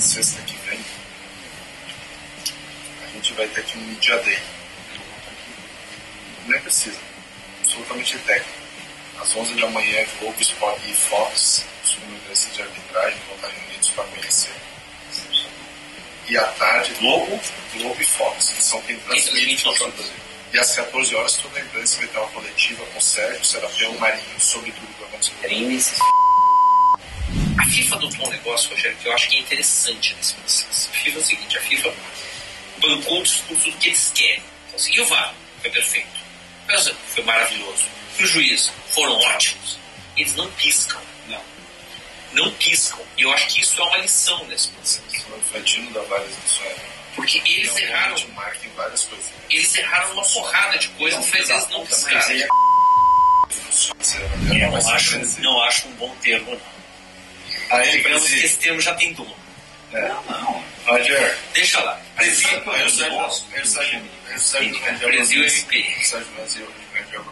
sexta que vem, a gente vai ter aqui um Media Day. Nem precisa. Absolutamente técnico. Às 11 da manhã, Globo, Sport e Fox, subministrantes de arbitragem, vão estar reunidos para conhecer. E à tarde, Globo, Globo e Fox, que são quem transmite o. E às 14 horas, toda a imprensa vai ter uma coletiva com o Sérgio, Serapeu, Marinho, sobre tudo que vai acontecer. FIFA adotou um negócio, Rogério, que eu acho que é interessante nesse processo. A FIFA é o seguinte, a FIFA bancou tudo que eles querem. Então, e o VAR? Foi perfeito. Exemplo, foi maravilhoso. E o juiz? Foram ótimos. Eles não piscam. Não. Não piscam. E eu acho que isso é uma lição nesse processo. O Infantino dá várias lições. Porque eles Então, erraram. marca várias coisas. Eles erraram uma porrada de coisas, mas eles não Mas piscaram. ele é Eu não acho, não acho um bom termo, não. Aí, Lembramos que esse termo já tem dono. Não, não. Roger, Deixa lá. Presi, Aí o Sérgio- aí o Sérgio, aí o Sérgio, aí o Sérgio Brasil Brasil, Sérgio Brasil, perdeu a